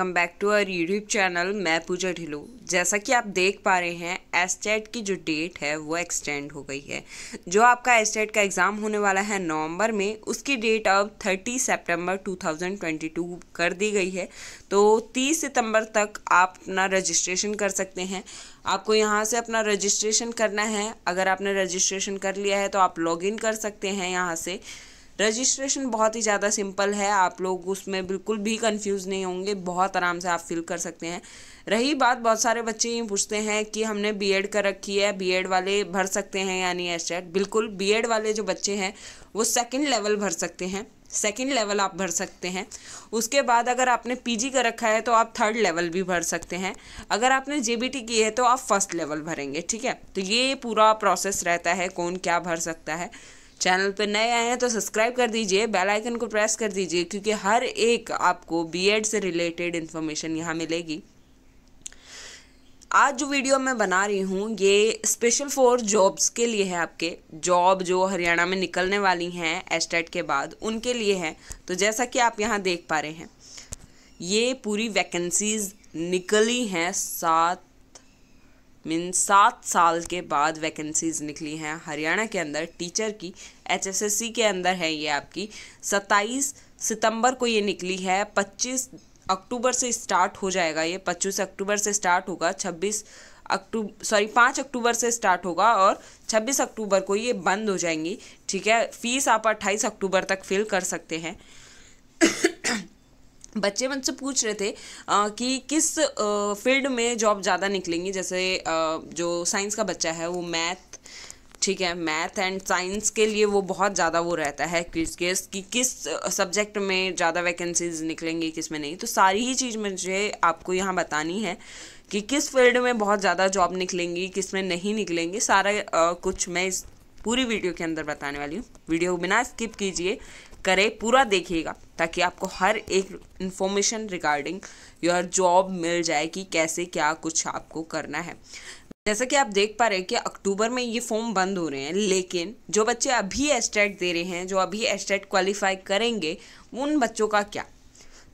Welcome back to our YouTube channel, मैं पूजा ढिलू जैसा कि आप देख पा रहे हैं एस्टेट की जो डेट है, वो एक्सटेंड हो गई है। जो आपका एस्टेट का एग्ज़ाम होने वाला है नवंबर में, उसकी डेट अब 30 सितंबर 2022 कर दी गई है। तो 30 सितंबर तक आप अपना रजिस्ट्रेशन कर सकते हैं। आपको यहाँ से अपना रजिस्ट्रेशन करना है। अगर आपने रजिस्ट्रेशन कर लिया है तो आप लॉगिन कर सकते हैं यहाँ से। रजिस्ट्रेशन बहुत ही ज़्यादा सिंपल है। आप लोग उसमें बिल्कुल भी कंफ्यूज नहीं होंगे। बहुत आराम से आप फिल कर सकते हैं। रही बात, बहुत सारे बच्चे ये पूछते हैं कि हमने बीएड कर रखी है। बीएड वाले भर सकते हैं यानी एस्टेट बिल्कुल बीएड वाले जो बच्चे हैं, वो सेकेंड लेवल भर सकते हैं। सेकेंड लेवल आप भर सकते हैं। उसके बाद अगर आपने पीजी कर रखा है तो आप थर्ड लेवल भी भर सकते हैं। अगर आपने जेबीटी की है तो आप फ़र्स्ट लेवल भरेंगे, ठीक है? तो ये पूरा प्रोसेस रहता है, कौन क्या भर सकता है। चैनल पर नए आए हैं तो सब्सक्राइब कर दीजिए, बेल आइकन को प्रेस कर दीजिए, क्योंकि हर एक आपको बीएड से रिलेटेड इन्फॉर्मेशन यहाँ मिलेगी। आज जो वीडियो मैं बना रही हूँ, ये स्पेशल फॉर जॉब्स के लिए है आपके। जॉब जो हरियाणा में निकलने वाली हैं एस्टेट के बाद, उनके लिए है। तो जैसा कि आप यहाँ देख पा रहे हैं, ये पूरी वैकेंसीज निकली हैं सात मीन सात साल के बाद वैकेंसीज निकली हैं। हरियाणा के अंदर टीचर की एचएसएससी के अंदर है ये आपकी। सत्ताईस सितंबर को ये निकली है। पच्चीस अक्टूबर से स्टार्ट हो जाएगा ये। पच्चीस अक्टूबर से स्टार्ट होगा। छब्बीस अक्टूबर सॉरी पाँच अक्टूबर से स्टार्ट होगा और छब्बीस अक्टूबर को ये बंद हो जाएँगी। ठीक है? फ़ीस आप अट्ठाईस अक्टूबर तक फिल कर सकते हैं। बच्चे मुझसे पूछ रहे थे आ, कि किस फ़ील्ड में जॉब ज़्यादा निकलेंगी? जैसे आ, जो साइंस का बच्चा है वो मैथ ठीक है मैथ एंड साइंस के लिए वो बहुत ज़्यादा वो रहता है किस किस कि किस सब्जेक्ट में ज़्यादा वैकेंसीज निकलेंगी किसमें नहीं? तो सारी ही चीज़ मुझे आपको यहाँ बतानी है कि किस फ़ील्ड में बहुत ज़्यादा जॉब निकलेंगी किसमें नहीं निकलेंगी सारा आ, कुछ मैं इस पूरी वीडियो के अंदर बताने वाली हूँ। वीडियो बिना स्किप कीजिए करें, पूरा देखिएगा ताकि आपको हर एक इन्फॉर्मेशन रिगार्डिंग योर जॉब मिल जाए कि कैसे क्या कुछ आपको करना है। जैसा कि आप देख पा रहे हैं कि अक्टूबर में ये फॉर्म बंद हो रहे हैं, लेकिन जो बच्चे अभी एस्टेट दे रहे हैं, जो अभी एस्टेट क्वालिफाई करेंगे, उन बच्चों का क्या?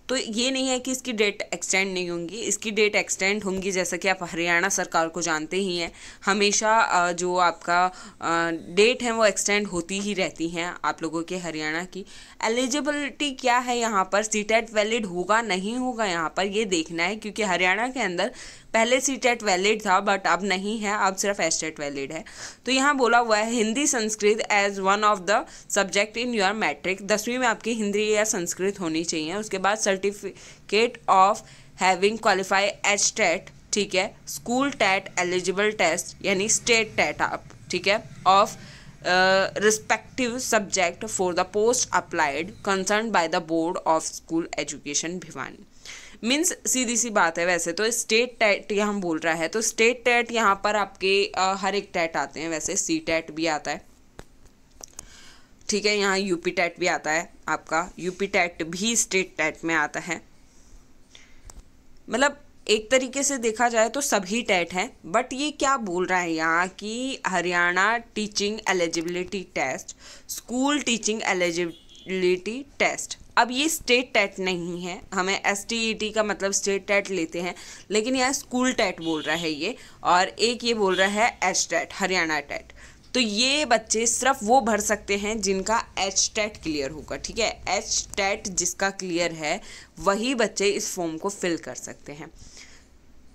तो ये नहीं है कि इसकी डेट एक्सटेंड नहीं होंगी। इसकी डेट एक्सटेंड होंगी, जैसा कि आप हरियाणा सरकार को जानते ही हैं। हमेशा जो आपका डेट है वो एक्सटेंड होती ही रहती हैं आप लोगों के हरियाणा की। एलिजिबिलिटी क्या है यहाँ पर? सी वैलिड होगा, नहीं होगा यहाँ पर? ये देखना है, क्योंकि हरियाणा के अंदर पहले सी टेट वैलिड था बट अब नहीं है, अब सिर्फ़ एस टेट वैलिड है। तो यहाँ बोला हुआ है, Hindi Sanskrit as one of the subject in your matric दसवीं में आपकी हिंदी या संस्कृत होनी चाहिए। उसके बाद certificate of having qualify H TET ठीक है? स्कूल टेट एलिजिबल टेस्ट यानी स्टेट टेट आप, ठीक है? Of respective subject for the post applied concern by the board of school education Bhiwani. Means सीधी सी बात है वैसे तो स्टेट टैट यहाँ बोल रहा है तो स्टेट टैट यहाँ पर आपके हर एक टैट आते हैं, वैसे सी टैट भी आता है। ठीक है, यहाँ यूपी टैट भी आता है, आपका यूपी टैट भी स्टेट टैट में आता है। मतलब एक तरीके से देखा जाए तो सभी टैट हैं, बट ये क्या बोल रहा है यहाँ कि Haryana teaching eligibility test, school teaching eligibility test. अब ये स्टेट टेट नहीं है। हमें एस टी ई टी का मतलब स्टेट टेट लेते हैं, लेकिन यहाँ स्कूल टेट बोल रहा है ये, और एक ये बोल रहा है एच टेट हरियाणा टेट तो ये बच्चे सिर्फ़ वो भर सकते हैं जिनका एच टेट क्लियर होगा, ठीक है? एच टेट जिसका क्लियर है, वही बच्चे इस फॉर्म को फिल कर सकते हैं।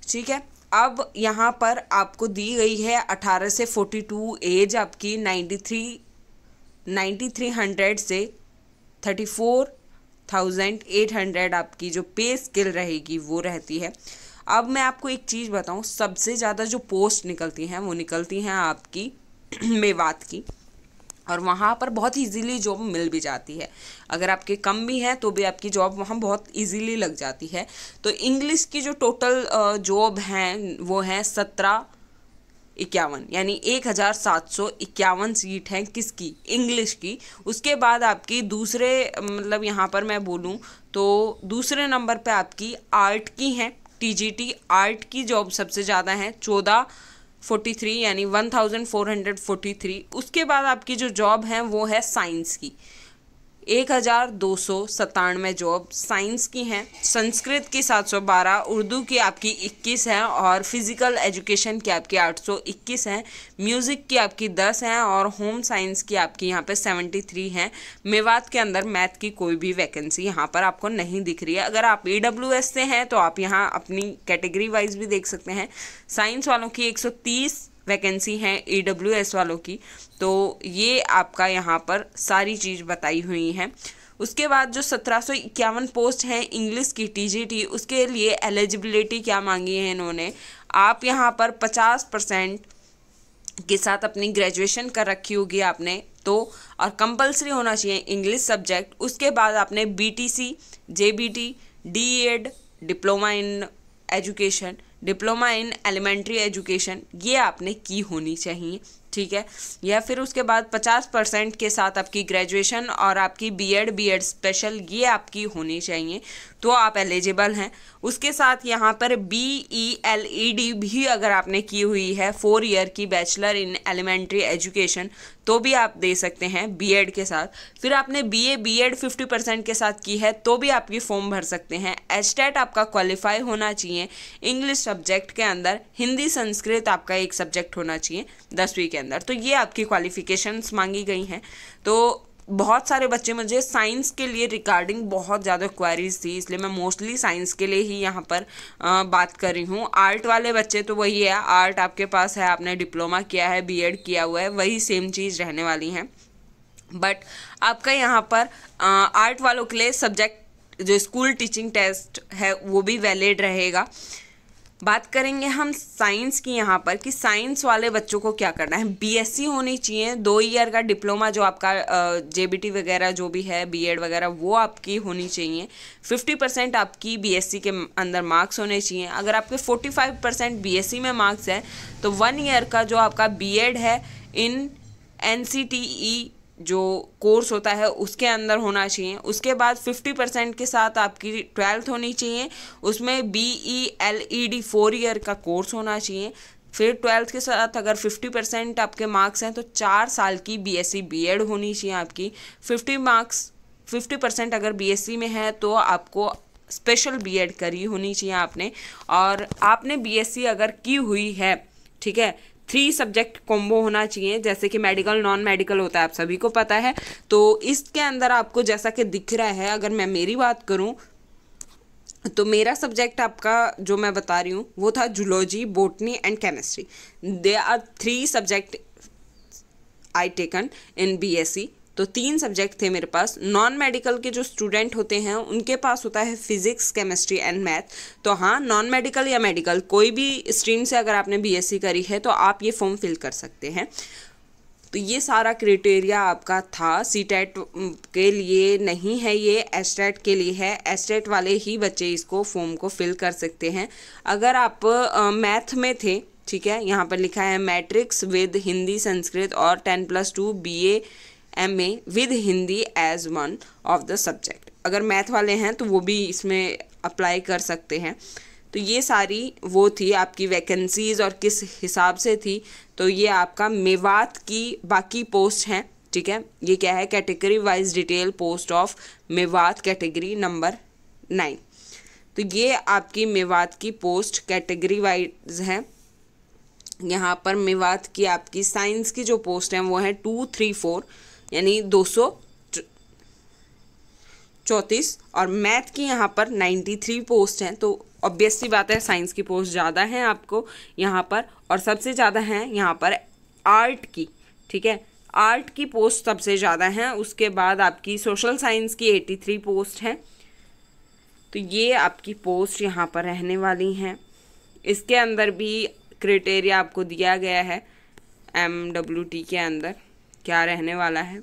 ठीक है? अब यहाँ पर आपको दी गई है अठारह से फोर्टी टू एज आपकी ninety three ninety three hundred से thirty four thousand eight hundred आपकी जो पे स्किल रहेगी, वो रहती है। अब मैं आपको एक चीज़ बताऊँ, सबसे ज़्यादा जो पोस्ट निकलती हैं, वो निकलती हैं आपकी मेवात की। और वहाँ पर बहुत इजीली जॉब मिल भी जाती है। अगर आपके कम भी हैं तो भी आपकी जॉब वहाँ बहुत इजीली लग जाती है। तो इंग्लिश की जो टोटल जॉब हैं, वो हैं सत्रह इक्यावन, यानी एक हज़ार सात सौ इक्यावन सीट हैं किसकी? इंग्लिश की। उसके बाद आपकी दूसरे मतलब यहाँ पर मैं बोलूँ तो दूसरे नंबर पे आपकी आर्ट की हैं, टीजीटी। आर्ट की जॉब सबसे ज़्यादा हैं, चौदह फोर्टी थ्री, यानी one thousand four hundred forty three. उसके बाद आपकी जो जॉब है, वो है साइंस की। एक हज़ार दो सौ सत्तानवे जॉब साइंस की हैं। संस्कृत की सात सौ बारह, उर्दू की आपकी इक्कीस हैं और फ़िज़िकल एजुकेशन की आपकी आठ सौ इक्कीस हैं। म्यूज़िक की आपकी दस हैं और होम साइंस की आपकी यहाँ पे सेवेंटी थ्री हैं। मेवात के अंदर मैथ की कोई भी वैकेंसी यहाँ पर आपको नहीं दिख रही है। अगर आप ई डब्ल्यू एस से हैं तो आप यहाँ अपनी कैटेगरी वाइज भी देख सकते हैं। साइंस वालों की एक सौ तीस वैकेंसी हैं ई डब्ल्यू एस वालों की तो ये आपका यहाँ पर सारी चीज़ बताई हुई हैं। उसके बाद जो सत्रह सौ इक्यावन पोस्ट हैं इंग्लिश की टीजीटी उसके लिए एलिजिबिलिटी क्या मांगी है इन्होंने? आप यहाँ पर पचास परसेंट के साथ अपनी ग्रेजुएशन कर रखी होगी आपने तो और कंपलसरी होना चाहिए इंग्लिश सब्जेक्ट उसके बाद आपने BTC JBT DEd diploma in education diploma in elementary education, ये आपने की होनी चाहिए, ठीक है? या फिर उसके बाद पचास परसेंट के साथ आपकी ग्रेजुएशन और आपकी बीएड बीएड स्पेशल ये आपकी होनी चाहिए तो आप एलिजिबल हैं। उसके साथ यहाँ पर B E L E D भी अगर आपने की हुई है फोर ईयर की बैचलर इन एलिमेंट्री एजुकेशन तो भी आप दे सकते हैं बीएड के साथ। फिर आपने बीए बीएड फिफ्टी परसेंट के साथ की है तो भी आपकी फॉर्म भर सकते हैं। एचटेट आपका क्वालिफाई होना चाहिए। इंग्लिश सब्जेक्ट के अंदर हिंदी संस्कृत आपका एक सब्जेक्ट होना चाहिए दसवीं के अंदर। तो ये आपकी क्वालिफिकेशंस मांगी गई हैं। तो बहुत सारे बच्चे मुझे साइंस के लिए रिगार्डिंग बहुत ज़्यादा क्वारीज थी इसलिए मैं मोस्टली साइंस के लिए ही यहाँ पर आ, बात कर रही हूँ। आर्ट वाले बच्चे तो वही है आर्ट आपके पास है आपने डिप्लोमा किया है बीएड किया हुआ है वही सेम चीज़ रहने वाली हैं। बट आपका यहाँ पर आ, आर्ट वालों के लिए सब्जेक्ट जो स्कूल टीचिंग टेस्ट है वो भी वैलिड रहेगा। बात करेंगे हम साइंस की यहाँ पर कि साइंस वाले बच्चों को क्या करना है। बीएससी होनी चाहिए, दो ईयर का डिप्लोमा जो आपका जेबीटी वगैरह जो भी है बीएड वगैरह, वो आपकी होनी चाहिए। फिफ्टी परसेंट आपकी बीएससी के अंदर मार्क्स होने चाहिए। अगर आपके फोर्टी फाइव परसेंट बीएससी में मार्क्स है तो वन ईयर का जो आपका बी है इन एनसीटीई जो कोर्स होता है, उसके अंदर होना चाहिए। उसके बाद फिफ्टी परसेंट के साथ आपकी ट्वेल्थ होनी चाहिए। उसमें B E L E D four year का कोर्स होना चाहिए। फिर ट्वेल्थ के साथ अगर फिफ्टी परसेंट आपके मार्क्स हैं तो चार साल की B S C B Ed होनी चाहिए आपकी। फिफ्टी मार्क्स, फिफ्टी परसेंट अगर बी एस सी में है तो आपको स्पेशल बी एड करी होनी चाहिए आपने। और आपने बी एस सी अगर की हुई है, ठीक है थ्री सब्जेक्ट कॉम्बो होना चाहिए, जैसे कि मेडिकल नॉन मेडिकल होता है, आप सभी को पता है। तो इसके अंदर आपको जैसा कि दिख रहा है, अगर मैं मेरी बात करूँ तो मेरा सब्जेक्ट आपका जो मैं बता रही हूँ, वो था zoology botany and chemistry they are three subject I taken in B S C तो तीन सब्जेक्ट थे मेरे पास। नॉन मेडिकल के जो स्टूडेंट होते हैं, उनके पास होता है फिजिक्स केमिस्ट्री एंड मैथ तो हाँ नॉन मेडिकल या मेडिकल कोई भी स्ट्रीम से अगर आपने बीएससी करी है तो आप ये फॉर्म फिल कर सकते हैं। तो ये सारा क्राइटेरिया आपका था। सी टेट के लिए नहीं है ये एस एस्टेट के लिए है। एस एस्टेट वाले ही बच्चे इसको फॉर्म को फिल कर सकते हैं। अगर आप मैथ में थे, ठीक है, यहाँ पर लिखा है मैट्रिक्स विद हिंदी, संस्कृत और ten plus two B A M A with Hindi as one of the subject अगर मैथ वाले हैं तो वो भी इसमें अप्लाई कर सकते हैं। तो ये सारी वो थी, आपकी वैकेंसीज़ और किस हिसाब से थी। तो ये आपका मेवात की बाकी पोस्ट हैं, ठीक है? ये क्या है? Category wise detail post of Mewat category number nine तो ये आपकी मेवात की पोस्ट कैटेगरी वाइज है। यहाँ पर मेवात की आपकी साइंस की जो पोस्ट हैं, वो है टू थ्री फोर यानी दो सौ चौंतीस। और मैथ की यहाँ पर नाइन्टी थ्री पोस्ट हैं तो ऑब्वियसली बात है साइंस की पोस्ट ज़्यादा हैं आपको यहाँ पर। और सबसे ज़्यादा हैं यहाँ पर आर्ट की, ठीक है? आर्ट की पोस्ट सबसे ज़्यादा हैं, उसके बाद आपकी सोशल साइंस की एटी थ्री पोस्ट हैं। तो ये आपकी पोस्ट यहाँ पर रहने वाली हैं। इसके अंदर भी क्राइटेरिया आपको दिया गया है एम डब्ल्यू टी के अंदर। क्या रहने वाला है?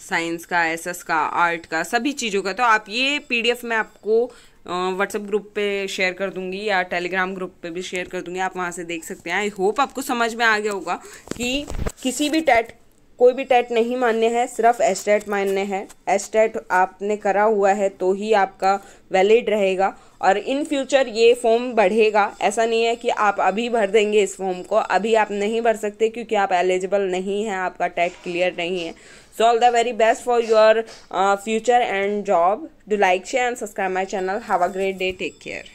साइंस का एसएस का आर्ट का, सभी चीज़ों का। तो आप ये पीडीएफ मैं आपको व्हाट्सएप ग्रुप पे शेयर कर दूँगी या टेलीग्राम ग्रुप पे भी शेयर कर दूँगी। आप वहाँ से देख सकते हैं। आई होप आपको समझ में आ गया होगा कि किसी भी टेट कोई भी टैट नहीं मान्य है, सिर्फ़ एस टेट मान्य है। एस टेट आपने करा हुआ है तो ही आपका वैलिड रहेगा और इन फ्यूचर ये फॉर्म बढ़ेगा। ऐसा नहीं है कि आप अभी भर देंगे इस फॉर्म को, अभी आप नहीं भर सकते क्योंकि आप एलिजिबल नहीं हैं, आपका टेट क्लियर नहीं है। So all the very best for your future and job do like share and subscribe my channel have a great day take care